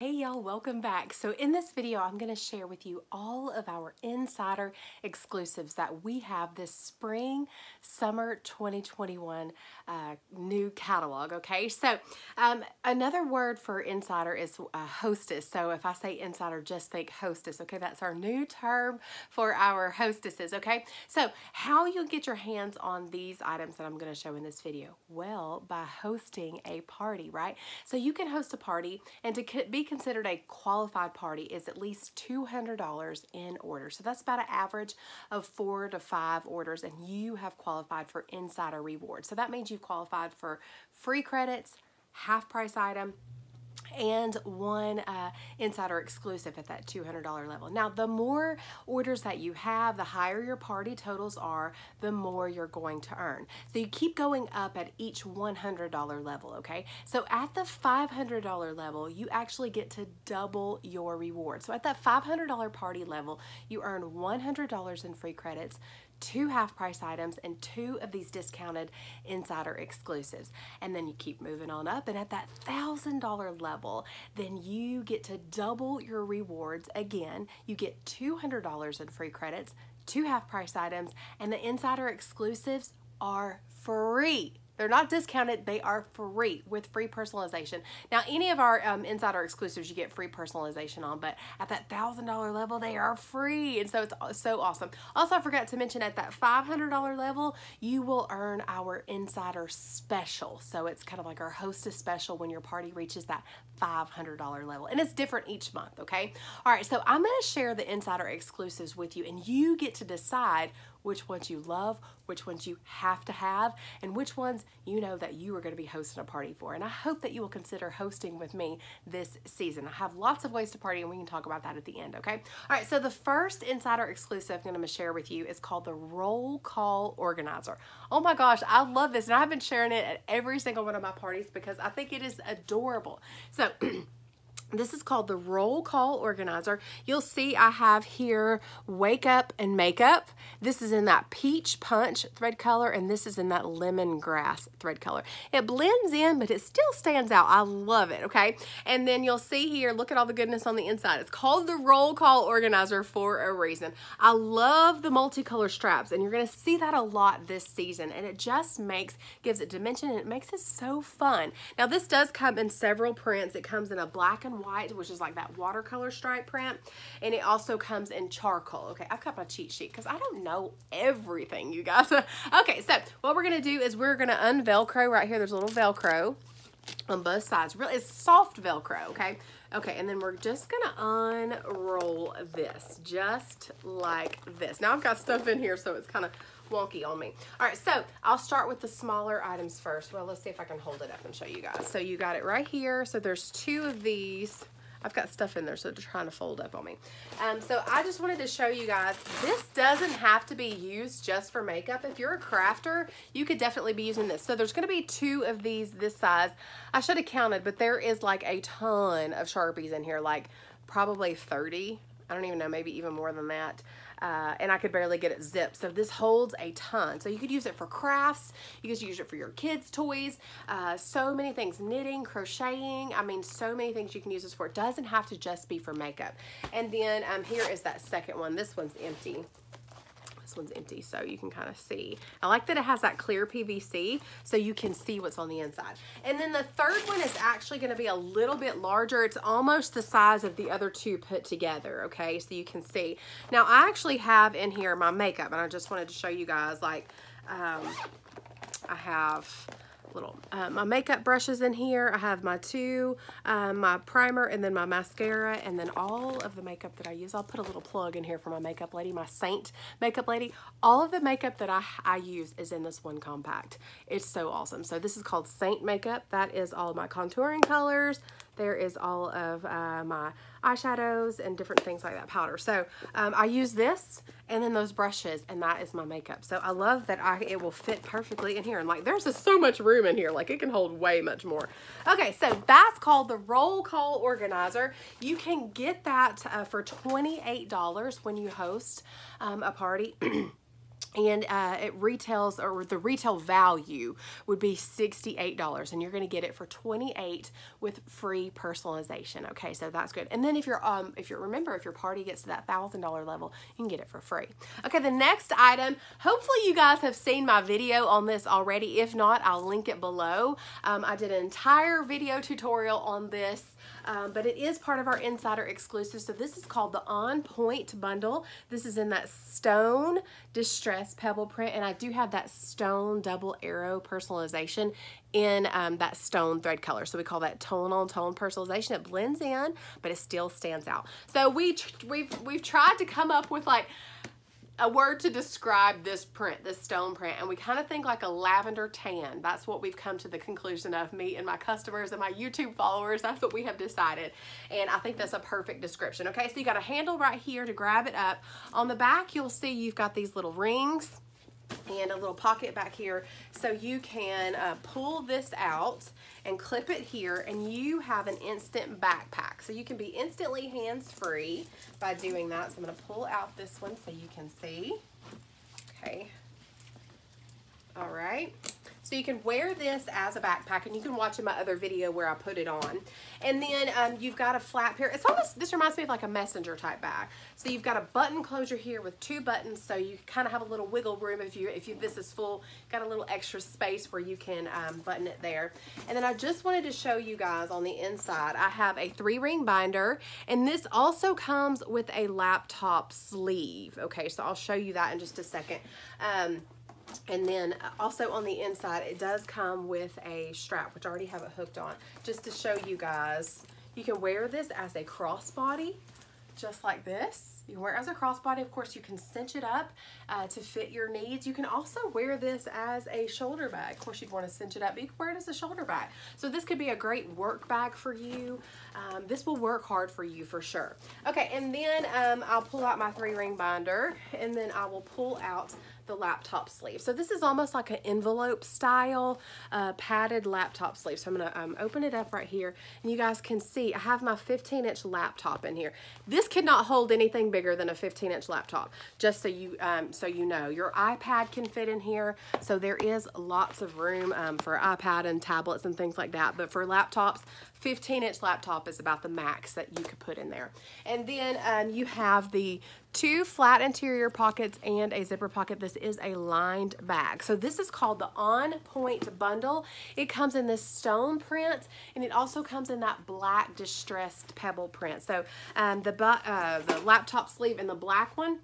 Hey y'all, welcome back. So in this video, I'm gonna share with you all of our insider exclusives that we have this spring, summer 2021 uh, new catalog, okay? So um, another word for insider is uh, hostess. So if I say insider, just think hostess, okay? That's our new term for our hostesses, okay? So how you get your hands on these items that I'm gonna show in this video? Well, by hosting a party, right? So you can host a party and to be considered a qualified party is at least $200 in order. So that's about an average of four to five orders and you have qualified for insider rewards. So that means you've qualified for free credits, half price item, and one uh, insider exclusive at that $200 level. Now, the more orders that you have, the higher your party totals are, the more you're going to earn. So you keep going up at each $100 level, okay? So at the $500 level, you actually get to double your reward. So at that $500 party level, you earn $100 in free credits, two half price items and two of these discounted insider exclusives. And then you keep moving on up. And at that $1,000 level, then you get to double your rewards again. You get $200 in free credits, two half price items, and the insider exclusives are free. They're not discounted, they are free with free personalization. Now, any of our um, insider exclusives you get free personalization on, but at that $1,000 level, they are free. And so it's so awesome. Also, I forgot to mention at that $500 level, you will earn our insider special. So it's kind of like our hostess special when your party reaches that $500 level. And it's different each month, okay? All right, so I'm gonna share the insider exclusives with you, and you get to decide which ones you love, which ones you have to have, and which ones you know that you are going to be hosting a party for. And I hope that you will consider hosting with me this season. I have lots of ways to party, and we can talk about that at the end, okay? All right, so the first insider exclusive I'm going to share with you is called the Roll Call Organizer. Oh my gosh, I love this, and I've been sharing it at every single one of my parties because I think it is adorable. So, so This is called the roll call organizer. You'll see I have here wake up and makeup. This is in that peach punch thread color and this is in that lemongrass thread color. It blends in but it still stands out. I love it, okay? And then you'll see here, look at all the goodness on the inside. It's called the roll call organizer for a reason. I love the multicolor straps and you're gonna see that a lot this season and it just makes, gives it dimension and it makes it so fun. Now this does come in several prints. It comes in a black and white, which is like that watercolor stripe print. And it also comes in charcoal. Okay, I've got my cheat sheet because I don't know everything, you guys. okay, so what we're going to do is we're going to unvelcro right here. There's a little Velcro on both sides. Really, it's soft Velcro, okay? Okay, and then we're just gonna unroll this, just like this. Now I've got stuff in here, so it's kind of wonky on me. All right, so I'll start with the smaller items first. Well, let's see if I can hold it up and show you guys. So you got it right here. So there's two of these. I've got stuff in there, so they're trying to fold up on me. Um, so I just wanted to show you guys, this doesn't have to be used just for makeup. If you're a crafter, you could definitely be using this. So there's gonna be two of these this size. I should have counted, but there is like a ton of Sharpies in here, like probably 30. I don't even know, maybe even more than that uh, and I could barely get it zipped. So this holds a ton. So you could use it for crafts, you could use it for your kids' toys, uh, so many things, knitting, crocheting, I mean, so many things you can use this for. It doesn't have to just be for makeup. And then um, here is that second one. This one's empty one's empty so you can kind of see. I like that it has that clear PVC so you can see what's on the inside. And then the third one is actually going to be a little bit larger. It's almost the size of the other two put together, okay? So you can see. Now I actually have in here my makeup and I just wanted to show you guys like um, I have little uh, my makeup brushes in here. I have my two, um, my primer, and then my mascara, and then all of the makeup that I use. I'll put a little plug in here for my makeup lady, my Seint makeup lady. All of the makeup that I, I use is in this one compact. It's so awesome. So this is called Seint Makeup. That is all my contouring colors. There is all of uh, my eyeshadows and different things like that, powder. So um, I use this and then those brushes and that is my makeup. So I love that I it will fit perfectly in here. And like there's just so much room in here. Like it can hold way much more. Okay, so that's called the Roll Call Organizer. You can get that uh, for $28 when you host um, a party. and uh, it retails or the retail value would be $68 and you're going to get it for 28 with free personalization. Okay so that's good. And then if you're um if you remember if your party gets to that thousand dollar level you can get it for free. Okay the next item hopefully you guys have seen my video on this already. If not I'll link it below. Um, I did an entire video tutorial on this um, but it is part of our insider exclusive. So this is called the On Point Bundle. This is in that stone distress pebble print, and I do have that stone double arrow personalization in um, that stone thread color. So we call that tone on tone personalization. It blends in, but it still stands out. So we we've we've tried to come up with like a word to describe this print, this stone print, and we kind of think like a lavender tan. That's what we've come to the conclusion of, me and my customers and my YouTube followers. That's what we have decided. And I think that's a perfect description. Okay, so you got a handle right here to grab it up. On the back, you'll see you've got these little rings and a little pocket back here so you can uh, pull this out and clip it here and you have an instant backpack. So you can be instantly hands-free by doing that. So I'm going to pull out this one so you can see. Okay. All right so you can wear this as a backpack and you can watch in my other video where I put it on. And then um, you've got a flap here. It's almost, this reminds me of like a messenger type bag. So you've got a button closure here with two buttons so you kind of have a little wiggle room if you, if you this is full, got a little extra space where you can um, button it there. And then I just wanted to show you guys on the inside, I have a three ring binder and this also comes with a laptop sleeve. Okay, so I'll show you that in just a second. Um, and then uh, also on the inside, it does come with a strap, which I already have it hooked on. Just to show you guys, you can wear this as a crossbody, just like this. You wear it as a crossbody. Of course, you can cinch it up uh, to fit your needs. You can also wear this as a shoulder bag. Of course, you'd want to cinch it up, but you can wear it as a shoulder bag. So this could be a great work bag for you. Um, this will work hard for you for sure. Okay, and then um, I'll pull out my three ring binder, and then I will pull out the laptop sleeve. So this is almost like an envelope style uh, padded laptop sleeve. So I'm gonna um, open it up right here and you guys can see I have my 15 inch laptop in here. This could not hold anything bigger than a 15 inch laptop, just so you, um, so you know. Your iPad can fit in here. So there is lots of room um, for iPad and tablets and things like that. But for laptops, 15 inch laptop is about the max that you could put in there. And then um, you have the two flat interior pockets and a zipper pocket. This is a lined bag. So this is called the On Point Bundle. It comes in this stone print and it also comes in that black distressed pebble print. So um, the, uh, the laptop sleeve in the black one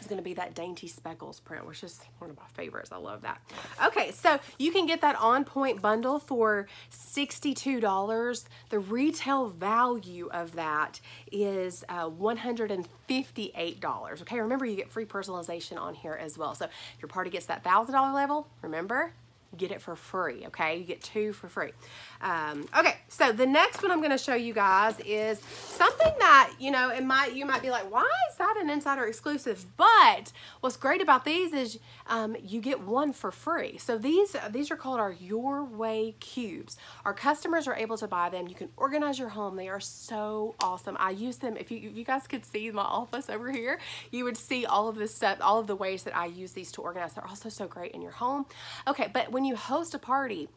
is to be that Dainty Speckles print, which is one of my favorites. I love that. Okay, so you can get that on point bundle for $62. The retail value of that is uh, $158. Okay, remember you get free personalization on here as well. So if your party gets that $1,000 level, remember, get it for free, okay? You get two for free. Um, okay, so the next one I'm going to show you guys is something that, you know, it might you might be like, why is that an insider exclusive? But what's great about these is um, you get one for free. So these, these are called our Your Way Cubes. Our customers are able to buy them. You can organize your home. They are so awesome. I use them. If you, if you guys could see my office over here, you would see all of this stuff, all of the ways that I use these to organize. They're also so great in your home. Okay, but when you host a party,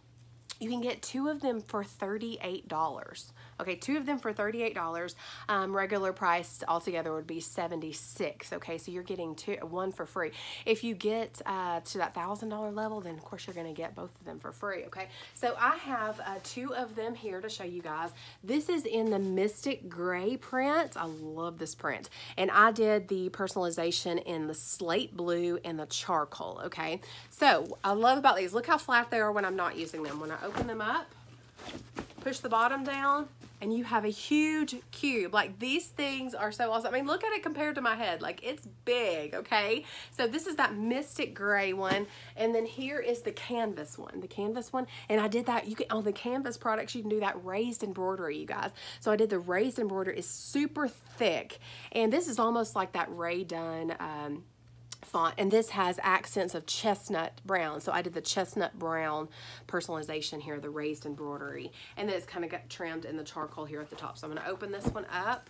you can get two of them for $38. Okay, two of them for $38. Um, regular price altogether would be 76 Okay, so you're getting two, one for free. If you get uh, to that $1,000 level, then of course you're going to get both of them for free. Okay, so I have uh, two of them here to show you guys. This is in the Mystic Gray print. I love this print. And I did the personalization in the slate blue and the charcoal. Okay, so I love about these. Look how flat they are when I'm not using them. When I open them up, push the bottom down, and you have a huge cube. Like these things are so awesome. I mean, look at it compared to my head. Like it's big, okay? So this is that Mystic Gray one. And then here is the canvas one, the canvas one. And I did that, you can, on the canvas products, you can do that raised embroidery, you guys. So I did the raised embroidery. It's super thick. And this is almost like that Rae Dunn um, font and this has accents of chestnut brown. So I did the chestnut brown personalization here the raised embroidery. And then it's kind of got trimmed in the charcoal here at the top. So I'm going to open this one up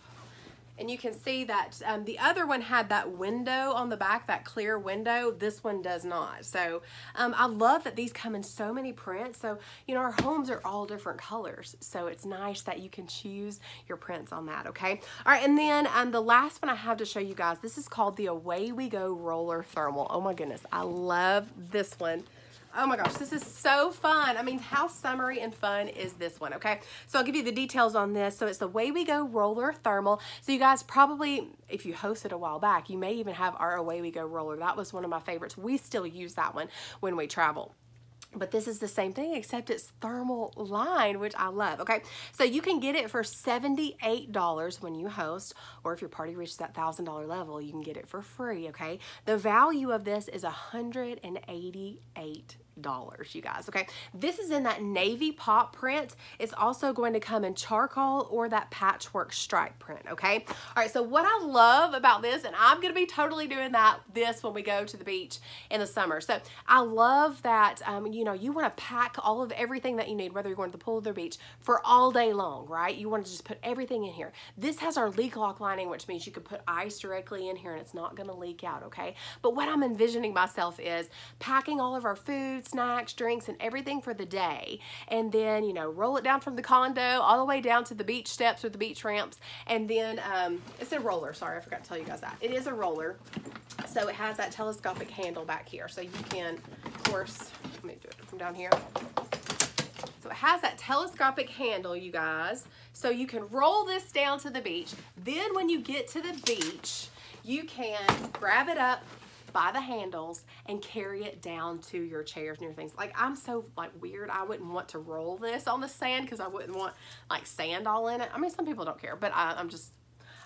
and you can see that um, the other one had that window on the back, that clear window. This one does not. So um, I love that these come in so many prints. So, you know, our homes are all different colors. So it's nice that you can choose your prints on that, okay? All right, and then um, the last one I have to show you guys, this is called the Away We Go Roller Thermal. Oh my goodness, I love this one. Oh my gosh, this is so fun. I mean, how summery and fun is this one, okay? So I'll give you the details on this. So it's the Away We Go Roller Thermal. So you guys probably, if you hosted a while back, you may even have our Away We Go Roller. That was one of my favorites. We still use that one when we travel. But this is the same thing, except it's thermal line, which I love. Okay, so you can get it for $78 when you host, or if your party reaches that $1,000 level, you can get it for free. Okay, the value of this is 188 dollars you guys okay? This is in that navy pop print. It's also going to come in charcoal or that patchwork stripe print okay? All right so what i love about this and i'm going to be totally doing that this when we go to the beach in the summer. So i love that um, you know you want to pack all of everything that you need whether you're going to the pool or the beach for all day long right? You want to just put everything in here. This has our leak lock lining which means you can put ice directly in here and it's not going to leak out okay? But what i'm envisioning myself is packing all of our food snacks, drinks, and everything for the day. And then, you know, roll it down from the condo all the way down to the beach steps or the beach ramps. And then um, it's a roller. Sorry, I forgot to tell you guys that. It is a roller. So it has that telescopic handle back here. So you can, of course, let me do it from down here. So it has that telescopic handle, you guys. So you can roll this down to the beach. Then when you get to the beach, you can grab it up, by the handles and carry it down to your chairs and your things. Like I'm so like weird. I wouldn't want to roll this on the sand because I wouldn't want like sand all in it. I mean, some people don't care, but I, I'm just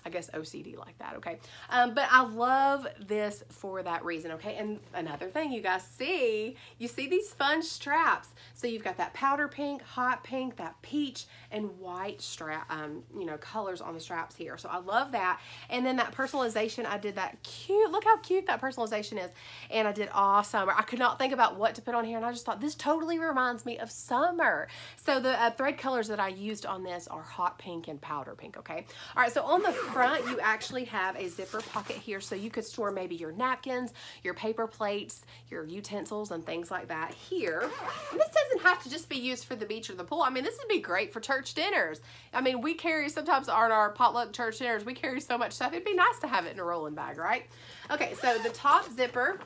I guess OCD like that, okay? Um, but I love this for that reason, okay? And another thing you guys see, you see these fun straps. So you've got that powder pink, hot pink, that peach, and white strap, um, you know, colors on the straps here. So I love that. And then that personalization, I did that cute, look how cute that personalization is. And I did all summer. I could not think about what to put on here, and I just thought this totally reminds me of summer. So the uh, thread colors that I used on this are hot pink and powder pink, okay? All right, so on the front, you actually have a zipper pocket here so you could store maybe your napkins, your paper plates, your utensils, and things like that here. And this doesn't have to just be used for the beach or the pool. I mean, this would be great for church dinners. I mean, we carry sometimes on our potluck church dinners, we carry so much stuff. It'd be nice to have it in a rolling bag, right? Okay, so the top zipper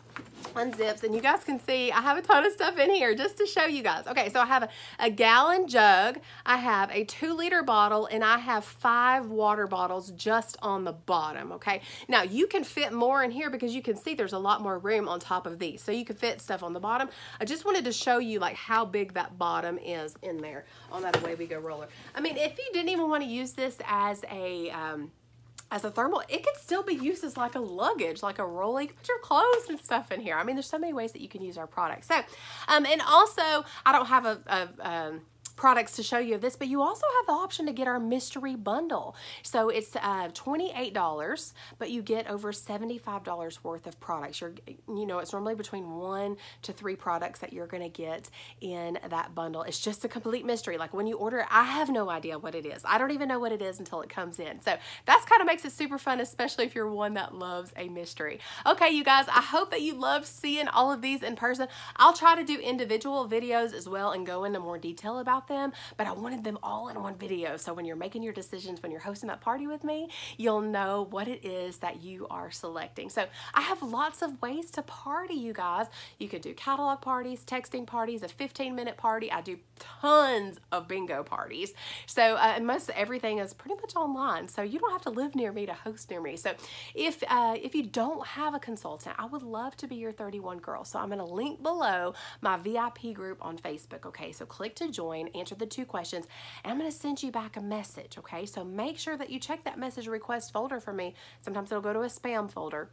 unzips and you guys can see I have a ton of stuff in here just to show you guys. Okay, so I have a, a gallon jug, I have a two liter bottle, and I have five water bottles just on the bottom, okay? Now you can fit more in here because you can see there's a lot more room on top of these. So you can fit stuff on the bottom. I just wanted to show you like how big that bottom is in there on that Away We Go roller. I mean, if you didn't even want to use this as a, um, as a thermal, it can still be used as like a luggage, like a roll. You can put your clothes and stuff in here. I mean, there's so many ways that you can use our product. So, um, and also, I don't have a, a um, products to show you of this, but you also have the option to get our mystery bundle. So it's uh, $28, but you get over $75 worth of products. You're, you know, it's normally between one to three products that you're to get in that bundle. It's just a complete mystery. Like when you order I have no idea what it is. I don't even know what it is until it comes in. So that's kind of makes it super fun, especially if you're one that loves a mystery. Okay, you guys, I hope that you love seeing all of these in person. I'll try to do individual videos as well and go into more detail about them, but I wanted them all in one video. So when you're making your decisions, when you're hosting that party with me, you'll know what it is that you are selecting. So I have lots of ways to party, you guys. You could do catalog parties, texting parties, a 15 minute party. I do tons of bingo parties. So uh, most everything is pretty much online. So you don't have to live near me to host near me. So if, uh, if you don't have a consultant, I would love to be your 31 girl. So I'm going to link below my VIP group on Facebook. Okay, so click to join, answer the two questions, and I'm going to send you back a message. Okay, so make sure that you check that message request folder for me. Sometimes it'll go to a spam folder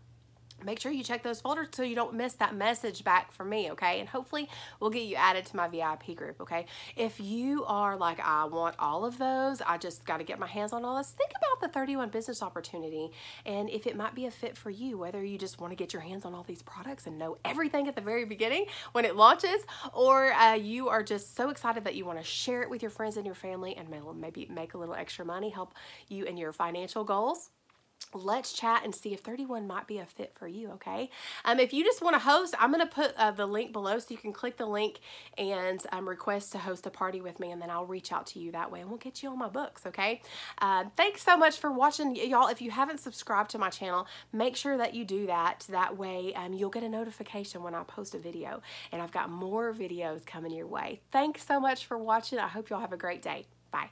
make sure you check those folders so you don't miss that message back from me, okay? And hopefully we'll get you added to my VIP group, okay? If you are like, I want all of those, I just got to get my hands on all this, think about the 31 business opportunity and if it might be a fit for you, whether you just want to get your hands on all these products and know everything at the very beginning when it launches, or uh, you are just so excited that you want to share it with your friends and your family and maybe make a little extra money, help you in your financial goals let's chat and see if 31 might be a fit for you okay? Um, if you just want to host i'm going to put uh, the link below so you can click the link and um, request to host a party with me and then i'll reach out to you that way and we'll get you on my books okay? Uh, thanks so much for watching. Y'all if you haven't subscribed to my channel make sure that you do that. That way um, you'll get a notification when i post a video and i've got more videos coming your way. Thanks so much for watching. I hope y'all have a great day. Bye